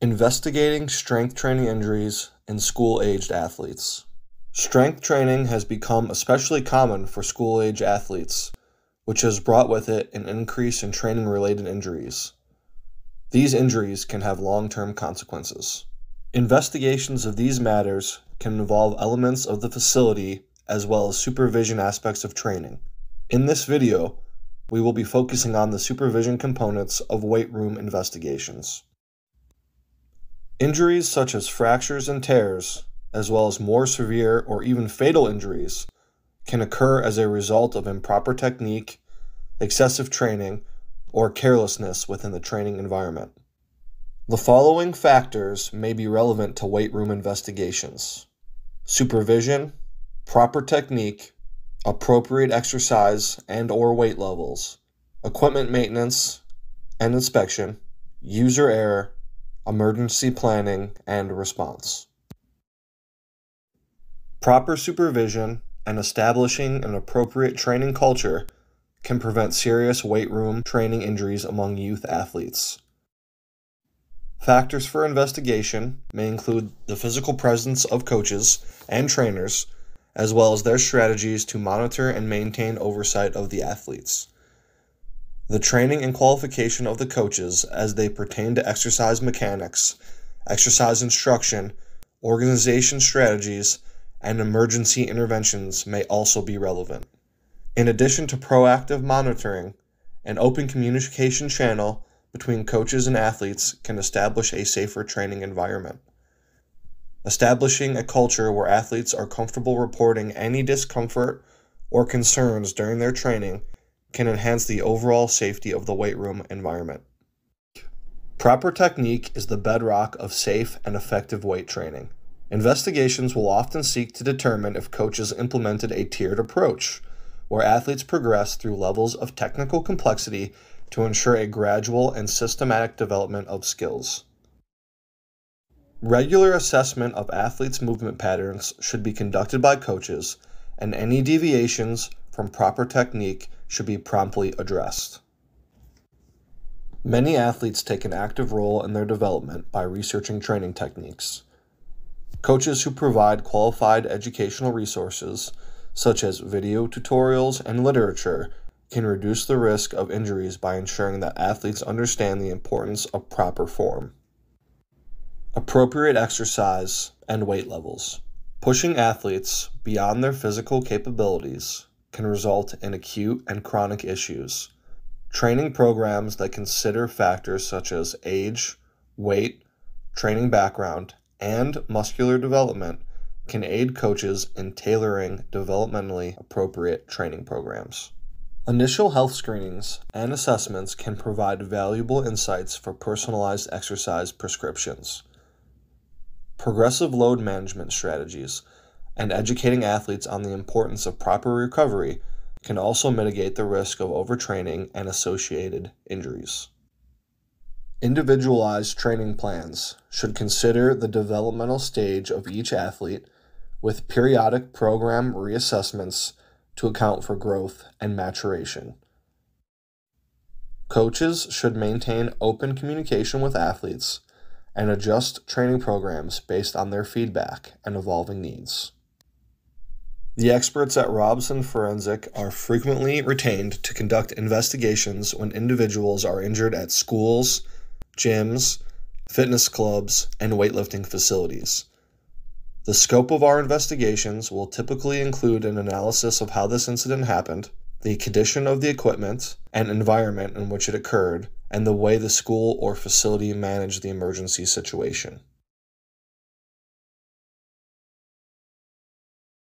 Investigating strength training injuries in school aged athletes. Strength training has become especially common for school age athletes, which has brought with it an increase in training related injuries. These injuries can have long term consequences. Investigations of these matters can involve elements of the facility as well as supervision aspects of training. In this video, we will be focusing on the supervision components of weight room investigations. Injuries such as fractures and tears, as well as more severe or even fatal injuries, can occur as a result of improper technique, excessive training, or carelessness within the training environment. The following factors may be relevant to weight room investigations supervision, proper technique, appropriate exercise and or weight levels, equipment maintenance and inspection, user error, emergency planning and response. Proper supervision and establishing an appropriate training culture can prevent serious weight room training injuries among youth athletes. Factors for investigation may include the physical presence of coaches and trainers, as well as their strategies to monitor and maintain oversight of the athletes. The training and qualification of the coaches as they pertain to exercise mechanics, exercise instruction, organization strategies, and emergency interventions may also be relevant. In addition to proactive monitoring, an open communication channel between coaches and athletes can establish a safer training environment. Establishing a culture where athletes are comfortable reporting any discomfort or concerns during their training can enhance the overall safety of the weight room environment. Proper technique is the bedrock of safe and effective weight training. Investigations will often seek to determine if coaches implemented a tiered approach, where athletes progress through levels of technical complexity to ensure a gradual and systematic development of skills. Regular assessment of athletes' movement patterns should be conducted by coaches, and any deviations from proper technique should be promptly addressed. Many athletes take an active role in their development by researching training techniques. Coaches who provide qualified educational resources, such as video tutorials and literature, can reduce the risk of injuries by ensuring that athletes understand the importance of proper form. Appropriate exercise and weight levels. Pushing athletes beyond their physical capabilities can result in acute and chronic issues. Training programs that consider factors such as age, weight, training background, and muscular development can aid coaches in tailoring developmentally appropriate training programs. Initial health screenings and assessments can provide valuable insights for personalized exercise prescriptions. Progressive load management strategies and educating athletes on the importance of proper recovery can also mitigate the risk of overtraining and associated injuries. Individualized training plans should consider the developmental stage of each athlete with periodic program reassessments to account for growth and maturation. Coaches should maintain open communication with athletes and adjust training programs based on their feedback and evolving needs. The experts at Robson Forensic are frequently retained to conduct investigations when individuals are injured at schools, gyms, fitness clubs, and weightlifting facilities. The scope of our investigations will typically include an analysis of how this incident happened, the condition of the equipment and environment in which it occurred, and the way the school or facility managed the emergency situation.